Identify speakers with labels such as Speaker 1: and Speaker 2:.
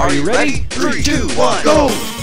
Speaker 1: Are you ready?
Speaker 2: Three, two, one, go!